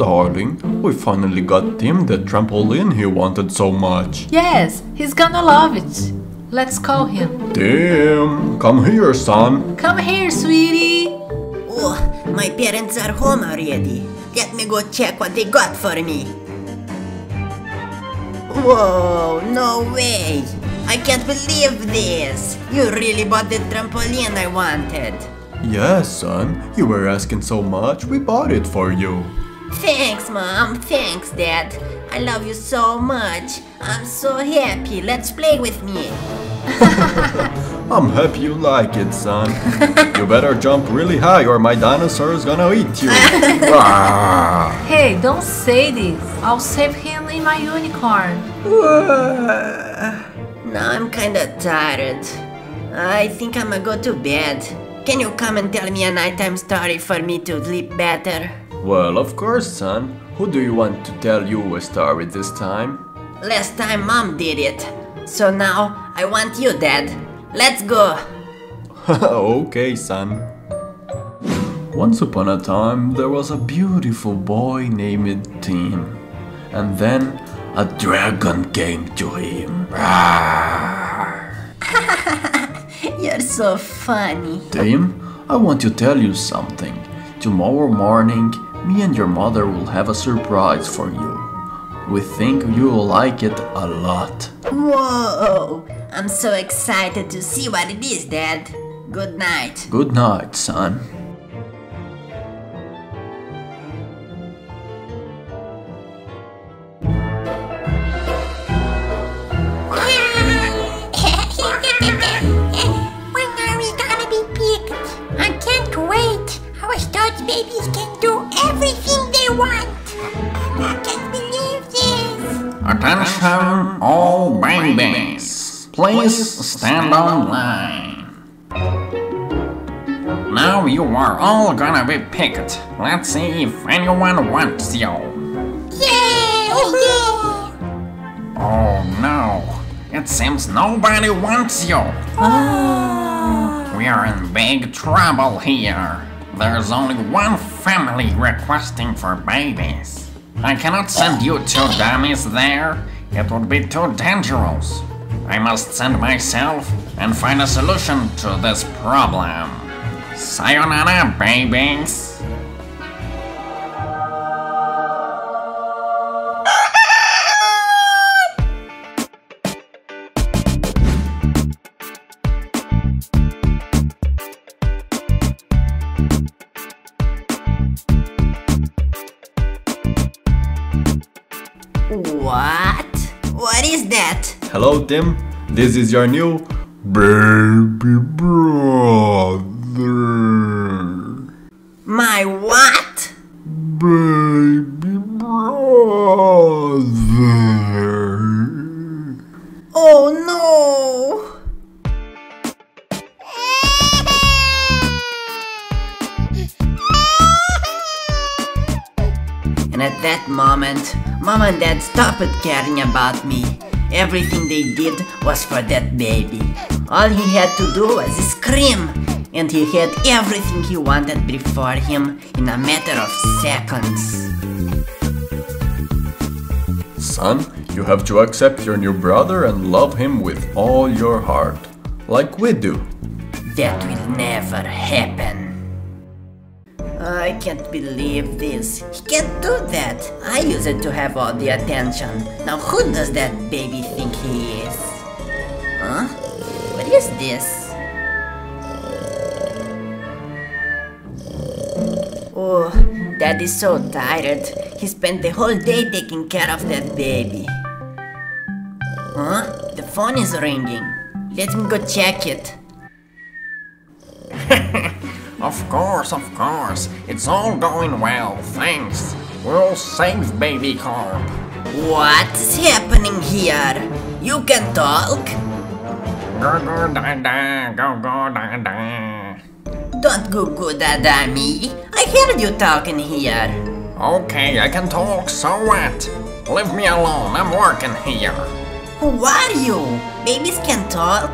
Darling, we finally got Tim the trampoline he wanted so much. Yes, he's gonna love it. Let's call him. Tim, come here, son. Come here, sweetie. Oh, my parents are home already. Let me go check what they got for me. Whoa, no way! I can't believe this! You really bought the trampoline I wanted. Yes, son. You were asking so much, we bought it for you. Thanks, Mom. Thanks, Dad. I love you so much. I'm so happy. Let's play with me. I'm happy you like it, son. you better jump really high or my dinosaur is gonna eat you. Ah. Hey, don't say this. I'll save him in my unicorn. Now I'm kinda tired. I think I'ma go to bed. Can you come and tell me a nighttime story for me to sleep better? Well, of course, son. Who do you want to tell you a story this time? Last time Mom did it. So now I want you, Dad. Let's go. okay, son. Once upon a time, there was a beautiful boy named Tim. And then a dragon came to him. You're so funny. Tim, I want to tell you something. Tomorrow morning, me and your mother will have a surprise for you. We think you'll like it a lot. Whoa! I'm so excited to see what it is, Dad. Good night. Good night, son. Babies can do everything they want. I can't believe this. Attention, all babies. Please stand on line. Now you are all gonna be picked. Let's see if anyone wants you. Yay! Oh no, it seems nobody wants you. Ah. We are in big trouble here. There's only one family requesting for babies. I cannot send you two dummies there. It would be too dangerous. I must send myself and find a solution to this problem. Sayonara, babies. Hello, Tim. This is your new baby brother. My what? Baby brother. Oh no! And at that moment, Mom and Dad stopped caring about me. Everything they did was for that baby. All he had to do was scream, and he had everything he wanted before him in a matter of seconds. Son, you have to accept your new brother and love him with all your heart. Like we do. That will never happen. I can't believe this. He can't do that. I used to have all the attention. Now who does that baby think he is? Huh? What is this? Oh, Daddy's so tired. He spent the whole day taking care of that baby. Huh? The phone is ringing. Let me go check it. Of course, of course. It's all going well, thanks. We'll save Baby Corp. What's happening here? You can talk? Go go da da, go go da da. Don't go good at me. I heard you talking here. Okay, I can talk, so what? Leave me alone, I'm working here. Who are you? Babies can talk?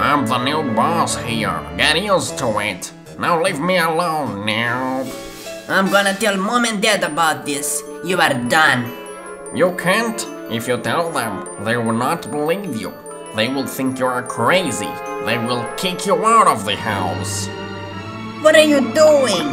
I'm the new boss here. Get used to it. Now leave me alone now. I'm gonna tell mom and dad about this. You are done. You can't. If you tell them, they will not believe you. They will think you are crazy. They will kick you out of the house. What are you doing?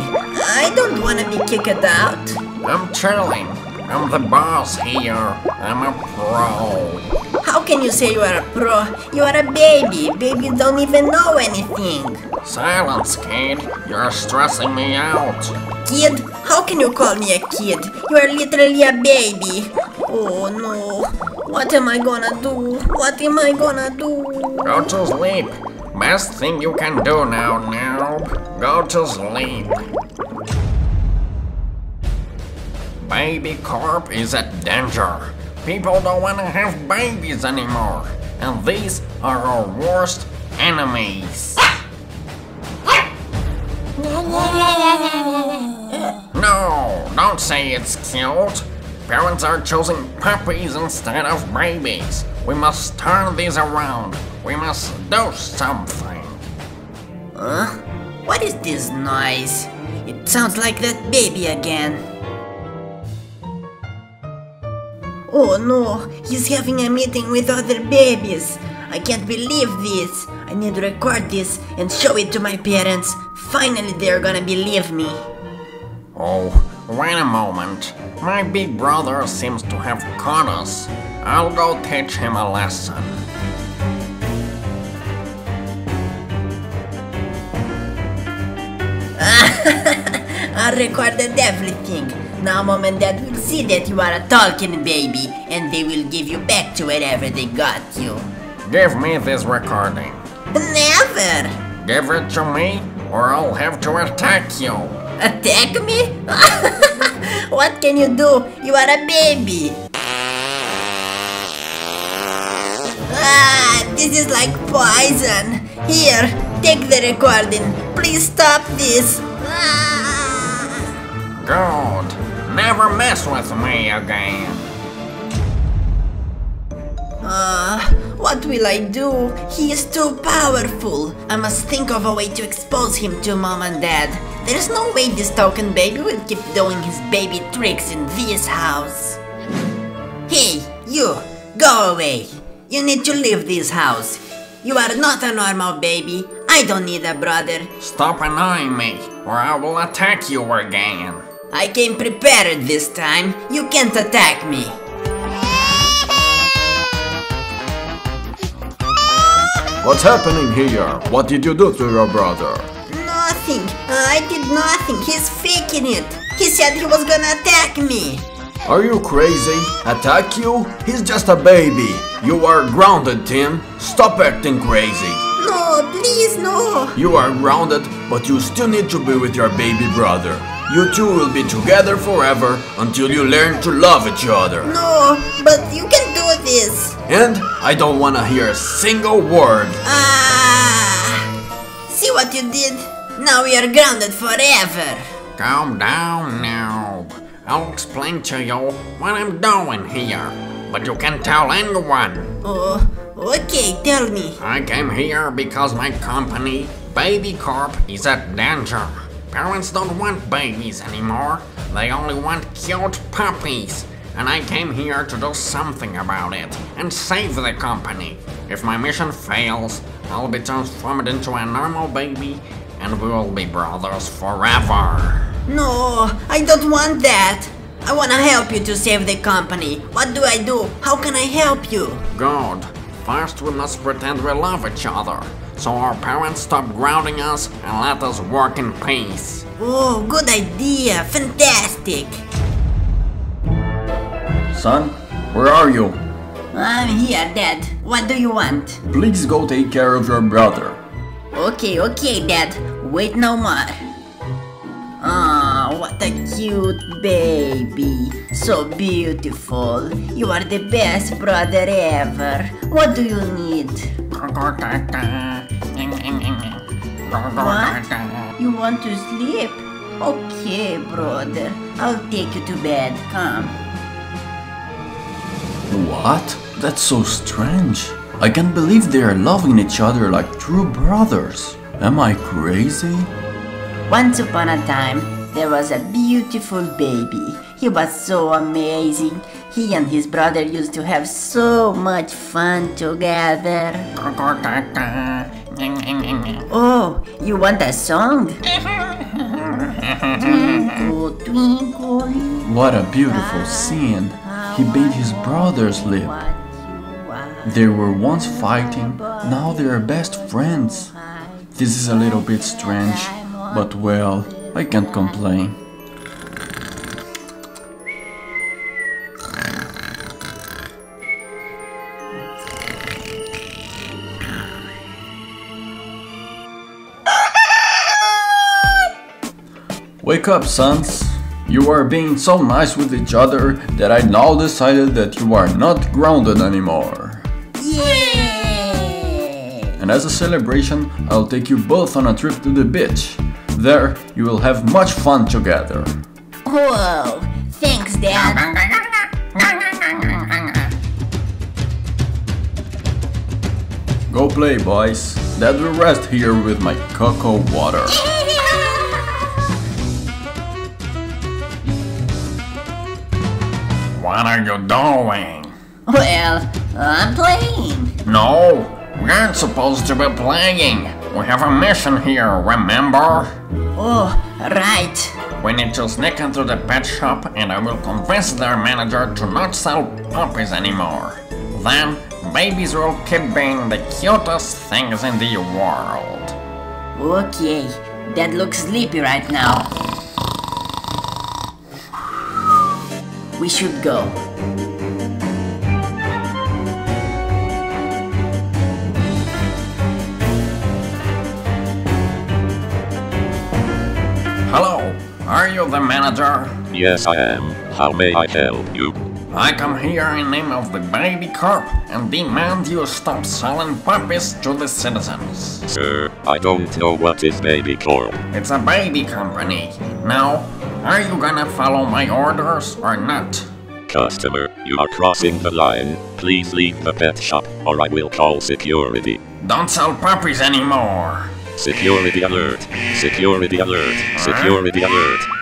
I don't wanna be kicked out. I'm chilling. I'm the boss here. I'm a pro. How can you say you are a pro? You are a baby. Babies don't even know anything. Silence, kid. You're stressing me out. Kid? How can you call me a kid? You are literally a baby. Oh no. What am I gonna do? What am I gonna do? Go to sleep. Best thing you can do now, noob. Go to sleep. Baby Corp is a danger. People don't want to have babies anymore. And these are our worst enemies. No, don't say it's cute. Parents are choosing puppies instead of babies. We must turn this around. We must do something. Huh? What is this noise? It sounds like that baby again. Oh no, he's having a meeting with other babies. I can't believe this. I need to record this and show it to my parents. Finally, they're gonna believe me. Oh, wait a moment. My big brother seems to have caught us. I'll go teach him a lesson. I recorded everything. Now mom and dad will see that you are a talking baby and they will give you back to wherever they got you. Give me this recording. Never! Give it to me, or I'll have to attack you. Attack me? what can you do? You are a baby. Ah, this is like poison. Here, take the recording. Please stop this. Ah. Good. Never mess with me again. Uh, what will I do? He is too powerful. I must think of a way to expose him to mom and dad. There's no way this token baby will keep doing his baby tricks in this house. Hey, you, go away. You need to leave this house. You are not a normal baby. I don't need a brother. Stop annoying me, or I will attack you again. I came prepared this time. You can't attack me. What's happening here? What did you do to your brother? Nothing. I did nothing. He's faking it. He said he was gonna attack me. Are you crazy? Attack you? He's just a baby. You are grounded, Tim. Stop acting crazy. No, please, no. You are grounded, but you still need to be with your baby brother. You two will be together forever until you learn to love each other. No, but you can do this. And I don't wanna hear a single word. Ah! See what you did? Now we are grounded forever. Calm down now. I'll explain to you what I'm doing here, but you can't tell anyone. Oh, okay, tell me. I came here because my company, Baby Corp, is at danger. Parents don't want babies anymore. They only want cute puppies. And I came here to do something about it and save the company. If my mission fails, I'll be transformed into a normal baby and we will be brothers forever. No, I don't want that. I wanna help you to save the company. What do I do? How can I help you? Good. First, we must pretend we love each other, so our parents stop grounding us and let us work in peace. Oh, good idea. Fantastic. Son, where are you? I'm here, Dad. What do you want? Please go take care of your brother. Okay, okay, Dad. Wait no more. Ah, what a cute baby. So beautiful. You are the best brother ever. What do you need? What? You want to sleep? Okay, brother. I'll take you to bed. Come. What? That's so strange. I can't believe they are loving each other like true brothers. Am I crazy? Once upon a time, there was a beautiful baby. He was so amazing. He and his brother used to have so much fun together. Oh, you want that song? twinkle, twinkle, What a beautiful scene. He bade his brothers live. what you are. They were once fighting, now they are best friends. This is a little bit strange, but well, I can't complain. Wake up, sons. You are being so nice with each other that I now decided that you are not grounded anymore. Yay! And as a celebration, I'll take you both on a trip to the beach. There, you will have much fun together. Whoa! Thanks, Dad. Go play, boys. Dad will rest here with my cocoa water. are you doing? Well, I'm playing. No, we aren't supposed to be playing. We have a mission here, remember? Oh, right. We need to sneak into the pet shop and I will convince their manager to not sell puppies anymore. Then, babies will keep being the cutest things in the world. Okay, Dad looks sleepy right now. We should go. You the manager? Yes, I am. How may I help you? I come here in name of the Baby Corp and demand you stop selling puppies to the citizens. Sir, I don't know what is Baby Corp. It's a baby company. Now, are you gonna follow my orders or not? Customer, you are crossing the line. Please leave the pet shop or I will call security. Don't sell puppies anymore. Security alert. Security alert. Security alert.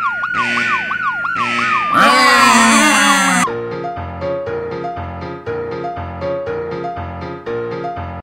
Yeah.